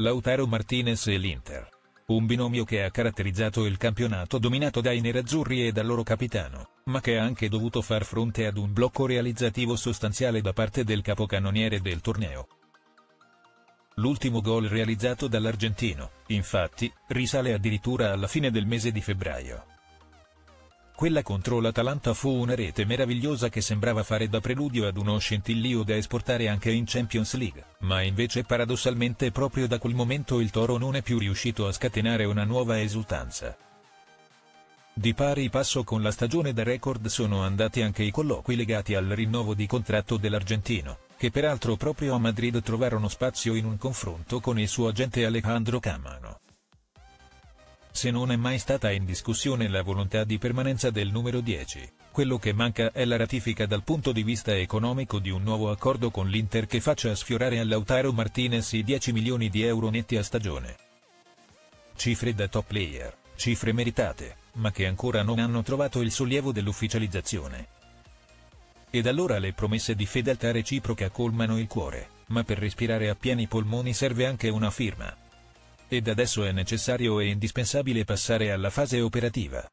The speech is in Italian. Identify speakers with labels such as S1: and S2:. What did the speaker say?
S1: Lautaro Martinez e l'Inter. Un binomio che ha caratterizzato il campionato dominato dai nerazzurri e dal loro capitano, ma che ha anche dovuto far fronte ad un blocco realizzativo sostanziale da parte del capocannoniere del torneo. L'ultimo gol realizzato dall'argentino, infatti, risale addirittura alla fine del mese di febbraio. Quella contro l'Atalanta fu una rete meravigliosa che sembrava fare da preludio ad uno scintillio da esportare anche in Champions League, ma invece paradossalmente proprio da quel momento il Toro non è più riuscito a scatenare una nuova esultanza. Di pari passo con la stagione da record sono andati anche i colloqui legati al rinnovo di contratto dell'argentino, che peraltro proprio a Madrid trovarono spazio in un confronto con il suo agente Alejandro Camano. Se non è mai stata in discussione la volontà di permanenza del numero 10, quello che manca è la ratifica dal punto di vista economico di un nuovo accordo con l'Inter che faccia sfiorare a Lautaro Martinez i 10 milioni di euro netti a stagione. Cifre da top player, cifre meritate, ma che ancora non hanno trovato il sollievo dell'ufficializzazione. Ed allora le promesse di fedeltà reciproca colmano il cuore, ma per respirare a pieni polmoni serve anche una firma. Ed adesso è necessario e indispensabile passare alla fase operativa.